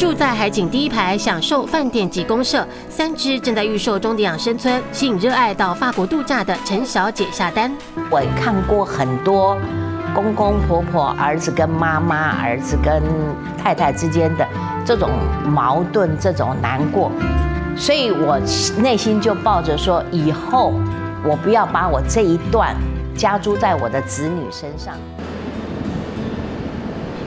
住在海景第一排，享受饭店及公社。三只正在预售中的养生村，吸引热爱到法国度假的陈小姐下单。我看过很多公公婆婆、儿子跟妈妈、儿子跟太太之间的这种矛盾、这种难过，所以我内心就抱着说，以后我不要把我这一段加诸在我的子女身上。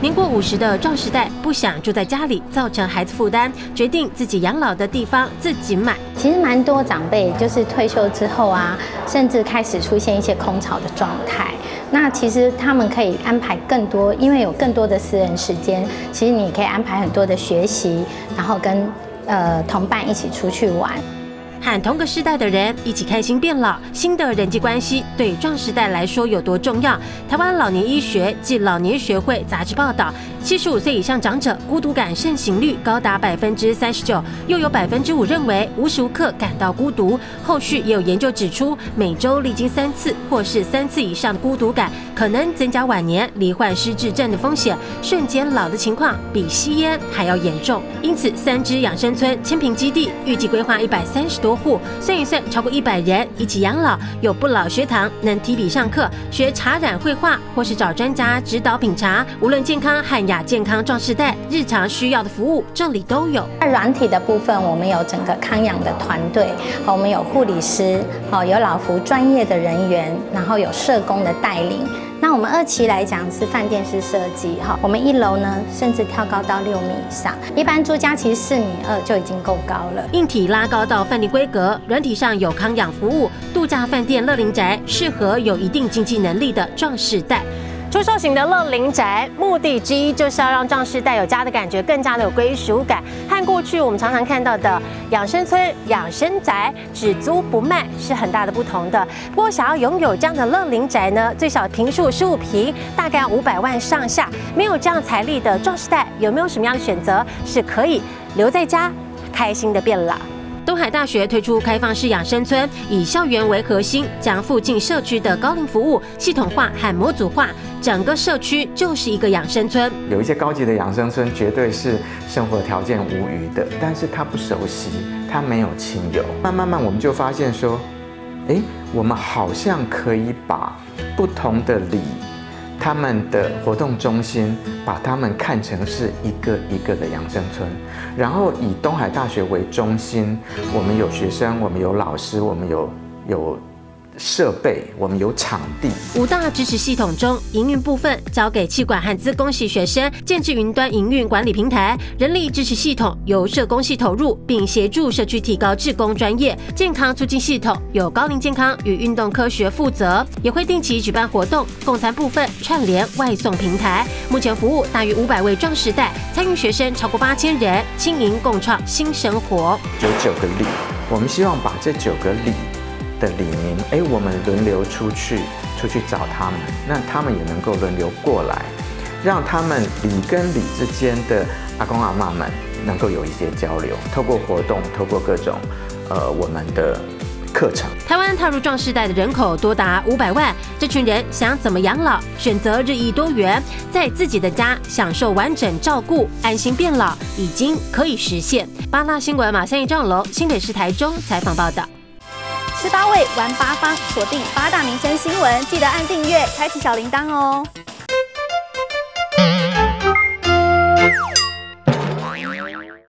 年过五十的壮时代不想住在家里，造成孩子负担，决定自己养老的地方自己买。其实蛮多长辈就是退休之后啊，甚至开始出现一些空巢的状态。那其实他们可以安排更多，因为有更多的私人时间，其实你可以安排很多的学习，然后跟呃同伴一起出去玩。和同个时代的人一起开心变老，新的人际关系对壮时代来说有多重要？台湾老年医学暨老年学会杂志报道，七十五岁以上长者孤独感盛行率高达百分之三十九，又有百分之五认为无时无刻感到孤独。后续也有研究指出，每周历经三次或是三次以上的孤独感，可能增加晚年罹患失智症的风险，瞬间老的情况比吸烟还要严重。因此，三支养生村千平基地预计规划一百三十多。户算一算，超过一百人一起养老，有不老学堂，能提笔上课学茶染绘画，或是找专家指导品茶。无论健康和亚健康壮世代，日常需要的服务这里都有。在软体的部分，我们有整个康养的团队，我们有护理师，好，有老福专业的人员，然后有社工的带领。那我们二期来讲是饭店式设计，哈，我们一楼呢甚至跳高到六米以上，一般住家其实四米二就已经够高了。硬体拉高到饭店规格，软体上有康养服务，度假饭店乐林宅适合有一定经济能力的壮士代。出售型的乐龄宅，目的之一就是要让壮士带有家的感觉，更加的有归属感。和过去我们常常看到的养生村、养生宅只租不卖是很大的不同的。不过，想要拥有这样的乐龄宅呢，最少平数十五平，大概五百万上下。没有这样财力的壮士代，有没有什么样的选择是可以留在家，开心的变老？东海大学推出开放式养生村，以校园为核心，将附近社区的高龄服务系统化和模组化，整个社区就是一个养生村。有一些高级的养生村，绝对是生活条件无余的，但是他不熟悉，他没有亲友。慢慢慢，我们就发现说，哎，我们好像可以把不同的理。他们的活动中心把他们看成是一个一个的养生村，然后以东海大学为中心，我们有学生，我们有老师，我们有有。设备，我们有场地。五大支持系统中，营运部分交给气管和资工系学生建置云端营运管理平台，人力支持系统由社工系投入，并协助社区提高志工专业。健康促进系统由高龄健康与运动科学负责，也会定期举办活动。共餐部分串联外送平台，目前服务大约五百位壮时代，参与学生超过八千人，经营共创新生活。有九个里，我们希望把这九个里。的李明，哎，我们轮流出去，出去找他们，那他们也能够轮流过来，让他们李跟李之间的阿公阿妈们能够有一些交流，透过活动，透过各种呃我们的课程。台湾踏入壮世代的人口多达五百万，这群人想怎么养老，选择日益多元，在自己的家享受完整照顾，安心变老，已经可以实现。八大新闻马三一张楼，新北市台中采访报道。十八位玩八方，锁定八大民生新闻，记得按订阅，开启小铃铛哦。